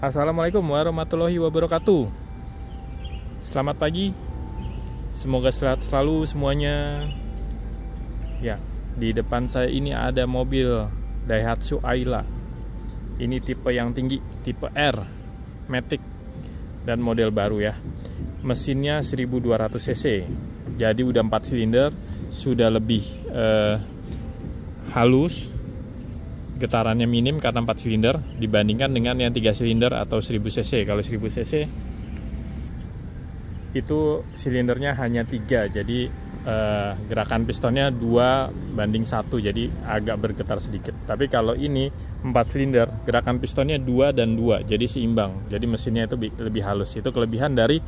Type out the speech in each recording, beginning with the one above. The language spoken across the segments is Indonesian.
Assalamualaikum warahmatullahi wabarakatuh. Selamat pagi. Semoga sehat selalu semuanya. Ya, di depan saya ini ada mobil Daihatsu Ayla. Ini tipe yang tinggi, tipe R, Matic dan model baru ya. Mesinnya 1200 cc. Jadi udah 4 silinder, sudah lebih eh, halus getarannya minim karena 4 silinder dibandingkan dengan yang 3 silinder atau 1000 cc. Kalau 1000 cc itu silindernya hanya 3 jadi eh, gerakan pistonnya 2 banding 1 jadi agak bergetar sedikit. Tapi kalau ini 4 silinder gerakan pistonnya 2 dan 2 jadi seimbang. Jadi mesinnya itu lebih halus. Itu kelebihan dari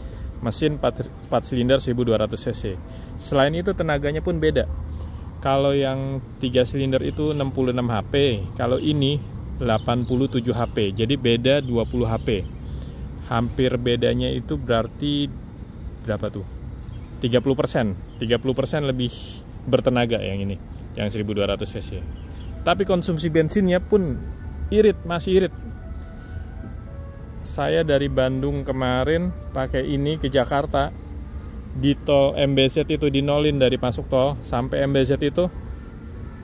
mesin 4, 4 silinder 1200 cc. Selain itu tenaganya pun beda kalau yang 3 silinder itu 66 HP, kalau ini 87 HP. Jadi beda 20 HP. Hampir bedanya itu berarti berapa tuh? 30%. 30% lebih bertenaga yang ini, yang 1200 cc. Tapi konsumsi bensinnya pun irit, masih irit. Saya dari Bandung kemarin pakai ini ke Jakarta di tol MBZ itu dinolin dari masuk tol sampai MBZ itu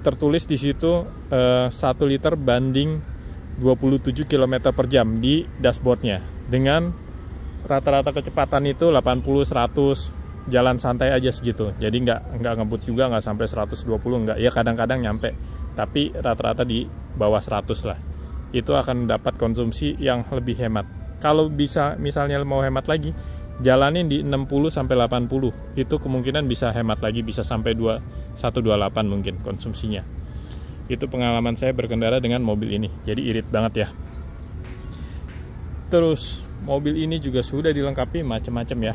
tertulis di situ eh, 1 liter banding 27 km per jam di dashboardnya. Dengan rata-rata kecepatan itu 80 100 jalan santai aja segitu. Jadi nggak nggak ngebut juga nggak sampai 120 nggak. Ya kadang-kadang nyampe tapi rata-rata di bawah 100 lah. Itu akan dapat konsumsi yang lebih hemat. Kalau bisa misalnya mau hemat lagi jalanin di 60 sampai 80 itu kemungkinan bisa hemat lagi bisa sampai 2 128 mungkin konsumsinya. Itu pengalaman saya berkendara dengan mobil ini. Jadi irit banget ya. Terus mobil ini juga sudah dilengkapi macam-macam ya.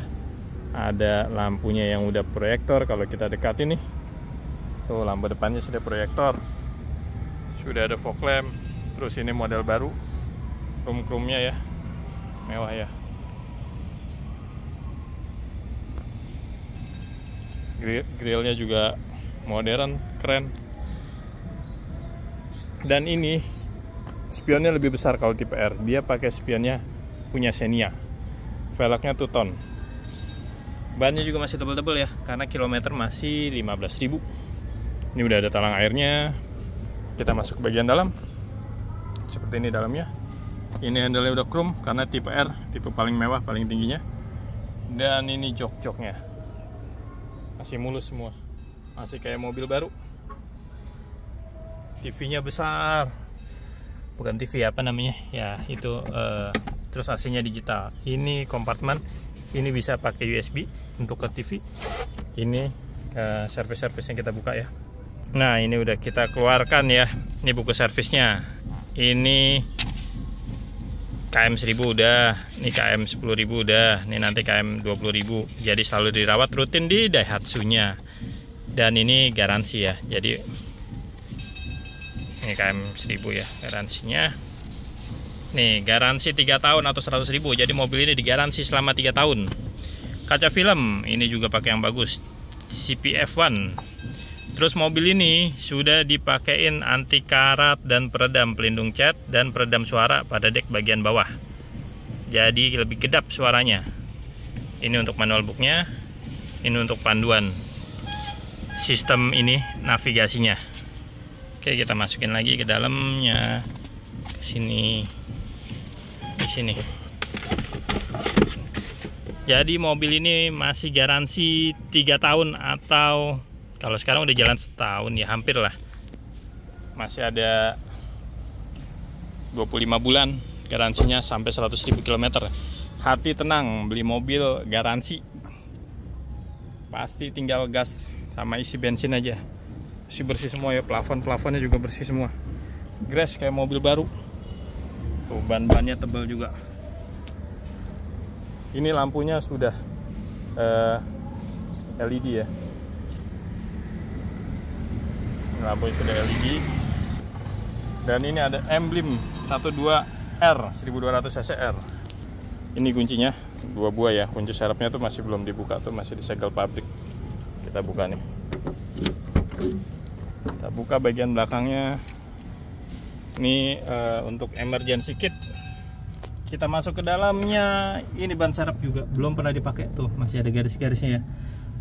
Ada lampunya yang udah proyektor kalau kita dekat ini tuh lampu depannya sudah proyektor. Sudah ada fog lamp. Terus ini model baru. Chrome-chrome-nya ya. Mewah ya grillnya juga modern keren. Dan ini spionnya lebih besar kalau tipe R. Dia pakai spionnya punya Xenia. Velgnya 2 ton bannya juga masih tebel-tebel ya karena kilometer masih 15.000 ini udah ada talang airnya. Kita masuk ke bagian dalam. Seperti ini dalamnya. Ini handle udah chrome karena tipe R tipe paling mewah paling tingginya. Dan ini jok-joknya masih mulus semua. Masih kayak mobil baru. TV-nya besar. Bukan TV apa namanya? Ya itu uh, terus AC-nya digital. Ini kompartemen ini bisa pakai USB untuk ke TV ini uh, service-service yang kita buka ya. Nah ini udah kita keluarkan ya. Ini buku servisnya ini KM 1000 udah, ini KM 10000 udah, ini nanti KM 20000. Jadi selalu dirawat rutin di Daihatsu-nya. Dan ini garansi ya. Jadi ini KM 1000 ya garansinya. Nih, garansi 3 tahun atau 100.000. Jadi mobil ini digaransi selama 3 tahun. Kaca film ini juga pakai yang bagus. CPF1 Terus mobil ini sudah dipakein anti karat dan peredam pelindung cat dan peredam suara pada dek bagian bawah. Jadi lebih kedap suaranya. Ini untuk manual booknya, ini untuk panduan sistem ini navigasinya. Oke, kita masukin lagi ke dalamnya. Ke sini. Di sini. Jadi mobil ini masih garansi 3 tahun atau kalau sekarang udah jalan setahun ya hampir lah. Masih ada 25 bulan garansinya sampai 100.000 km hati tenang beli mobil garansi. Pasti tinggal gas sama isi bensin aja. Isi bersih semua ya plafon-plafonnya juga bersih semua. Grass kayak mobil baru. Tuh ban-bannya tebal juga. Ini lampunya sudah uh, eh, LED ya lampu sudah LED dan ini ada emblem 12R 1200 CCR ini kuncinya dua buah ya. Kunci serepnya tuh masih belum dibuka tuh masih disegel pabrik. Kita buka nih. Kita buka bagian belakangnya. Ini uh, untuk emergency kit. Kita masuk ke dalamnya. Ini ban serep juga belum pernah dipakai. Tuh masih ada garis-garisnya ya.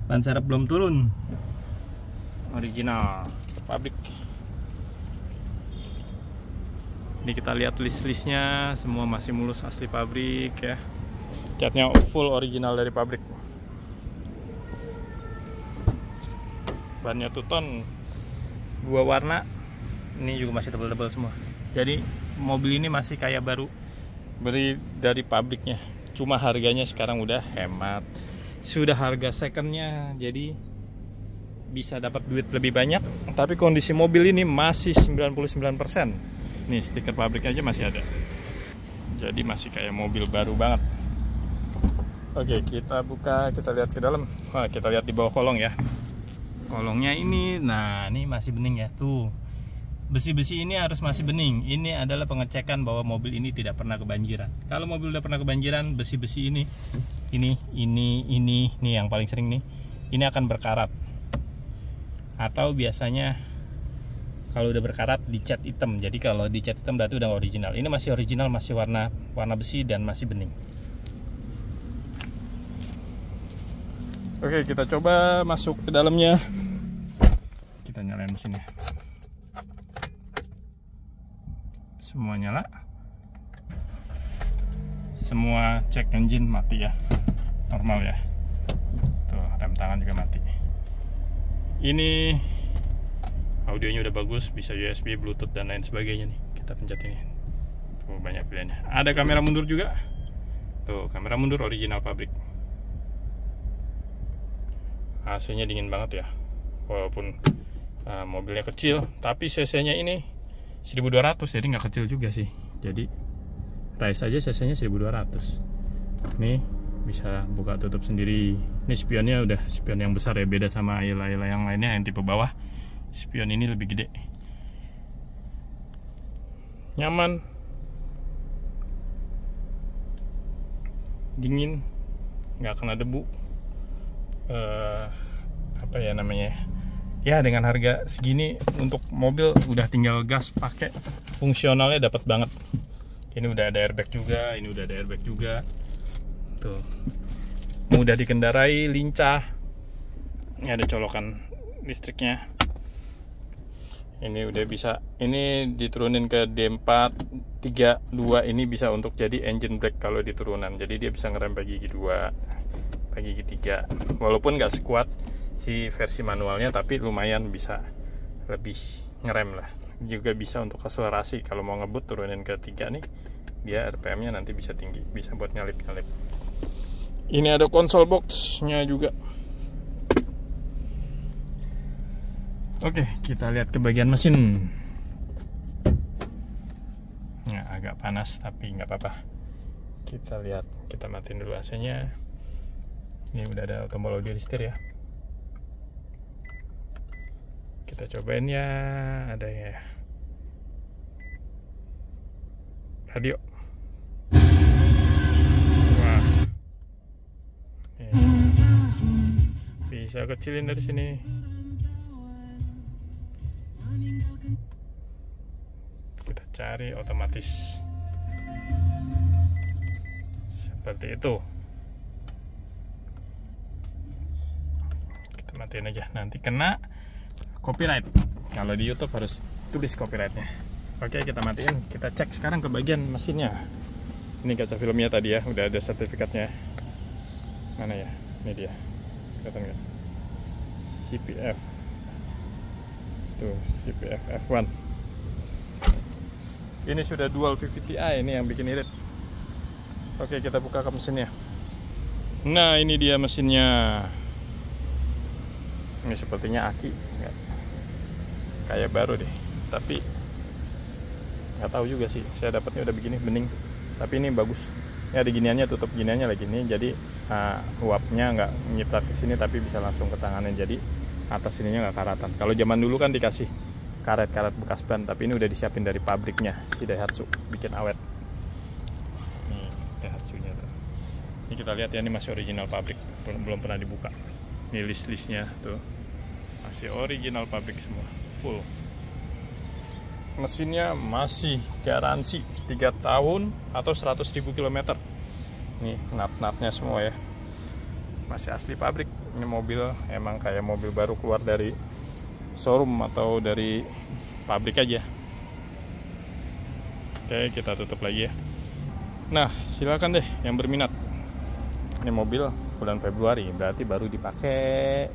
Ban serep belum turun. Original pabrik. Ini kita lihat list-listnya semua masih mulus asli pabrik ya. Catnya full original dari pabrik. Bannya tuton dua warna ini juga masih tebal-tebal semua. Jadi mobil ini masih kayak baru beli dari pabriknya. Cuma harganya sekarang udah hemat. Sudah harga secondnya jadi bisa dapat duit lebih banyak tapi kondisi mobil ini masih 99% nih stiker pabrik aja masih ada jadi masih kayak mobil baru banget oke kita buka kita lihat ke dalam Wah, kita lihat di bawah kolong ya kolongnya ini nah ini masih bening ya tuh besi-besi ini harus masih bening. Ini adalah pengecekan bahwa mobil ini tidak pernah kebanjiran. Kalau mobil udah pernah kebanjiran, besi-besi ini, ini, ini, ini, ini yang paling sering nih, ini akan berkarat. Atau biasanya kalau udah berkarat dicat hitam. Jadi kalau dicat hitam berarti udah original. Ini masih original, masih warna warna besi dan masih bening. Oke, kita coba masuk ke dalamnya. Kita nyalain mesinnya. semua nyala semua cek engine mati ya normal ya tuh rem tangan juga mati ini audionya udah bagus bisa USB Bluetooth dan lain sebagainya nih. Kita pencet ini. Tuh banyak pilihannya. Ada kamera mundur juga. Tuh kamera mundur original pabrik AC nya dingin banget ya. Walaupun uh, mobilnya kecil tapi cc nya ini 1200 jadi nggak kecil juga sih. Jadi rise aja cc nya 1200 nih bisa buka tutup sendiri. Ini spionnya udah spion yang besar ya beda sama Ayla-Ayla yang lainnya yang tipe bawah. Spion ini lebih gede. Nyaman. Dingin. Nggak kena debu. Uh, apa ya namanya? Ya dengan harga segini untuk mobil udah tinggal gas pakai. Fungsionalnya dapat banget. Ini udah ada airbag juga ini udah ada airbag juga tuh mudah dikendarai lincah. Ini ada colokan listriknya. Ini udah bisa ini diturunin ke D4 32 ini bisa untuk jadi engine brake kalau diturunan jadi dia bisa ngerem pagi gigi 2 pagi gigi 3 walaupun nggak sekuat si versi manualnya tapi lumayan bisa lebih ngerem lah. Juga bisa untuk akselerasi. Kalau mau ngebut turunin ke tiga nih dia RPM nya nanti bisa tinggi bisa buat nyalip-nyalip ini ada konsol boxnya juga. Oke kita lihat ke bagian mesin. Nah, agak panas tapi nggak apa-apa. Kita lihat kita matiin dulu AC nya ini udah ada tombol audio di setir ya. Kita cobain ya ada ya. Radio bisa kecilin dari sini. Kita cari otomatis. Seperti itu. Kita matiin aja. Nanti kena copyright. Kalau di YouTube harus tulis copyrightnya. Oke kita matiin. Kita cek sekarang ke bagian mesinnya. Ini kaca filmnya tadi ya. Udah ada sertifikatnya. Mana ya? Ini dia. Kelihatan nggak CPF tuh CPF F1 ini sudah dual VVTi ini yang bikin irit. Oke kita buka ke mesinnya. Nah ini dia mesinnya. Ini sepertinya aki kayak baru deh tapi nggak tahu juga sih. Saya dapatnya udah begini bening. Tapi ini bagus. Ya di giniannya tutup giniannya lagi nih. Jadi uh, uapnya nggak nyiprat ke sini tapi bisa langsung ke tangannya. Jadi atas sininya nggak karatan. Kalau zaman dulu kan dikasih karet-karet bekas ban tapi ini udah disiapin dari pabriknya si Daihatsu bikin awet. Nih Daihatsu nya tuh. Ini kita lihat ya ini masih original pabrik belum, belum pernah dibuka. Ini list-listnya tuh. Masih original pabrik semua full. Mesinnya masih garansi 3 tahun atau 100.000 km nih nat-natnya semua ya masih asli pabrik. Ini mobil emang kayak mobil baru keluar dari showroom atau dari pabrik aja. Oke kita tutup lagi ya. Nah silakan deh yang berminat. Ini mobil bulan Februari berarti baru dipakai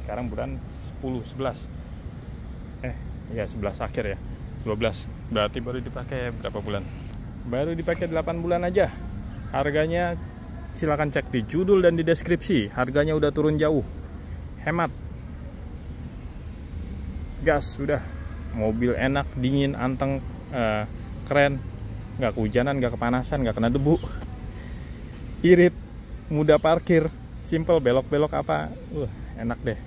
sekarang bulan 10 11 eh ya 11 akhir ya. 12 berarti baru dipakai berapa bulan? Baru dipakai 8 bulan aja. Harganya silahkan cek di judul dan di deskripsi. Harganya udah turun jauh. Hemat. Gas sudah mobil enak dingin anteng uh, keren. Nggak kehujanan nggak kepanasan nggak kena debu. Irit mudah parkir. Simple belok-belok apa? Uh, enak deh.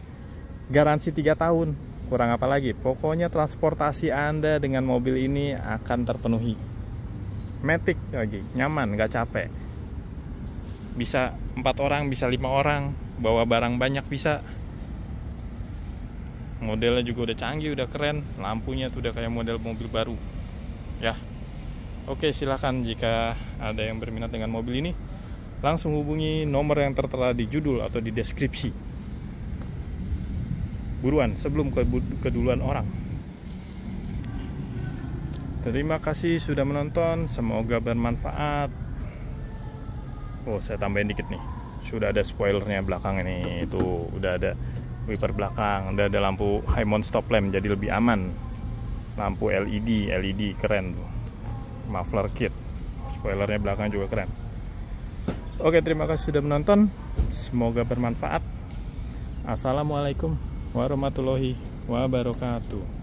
Garansi 3 tahun. Kurang apa lagi? Pokoknya transportasi anda dengan mobil ini akan terpenuhi. Matic lagi nyaman nggak capek bisa empat orang bisa lima orang bawa barang banyak bisa modelnya juga udah canggih udah keren lampunya tuh udah kayak model mobil baru ya oke silahkan jika ada yang berminat dengan mobil ini langsung hubungi nomor yang tertera di judul atau di deskripsi. Buruan sebelum keduluan orang. Terima kasih sudah menonton, semoga bermanfaat. Oh, saya tambahin dikit nih. Sudah ada spoilernya belakang ini. Itu udah ada wiper belakang, udah ada lampu high mount stop lamp jadi lebih aman. Lampu LED, LED keren tuh. Muffler kit. Spoilernya belakang juga keren. Oke, terima kasih sudah menonton. Semoga bermanfaat. Assalamualaikum warahmatullahi wabarakatuh.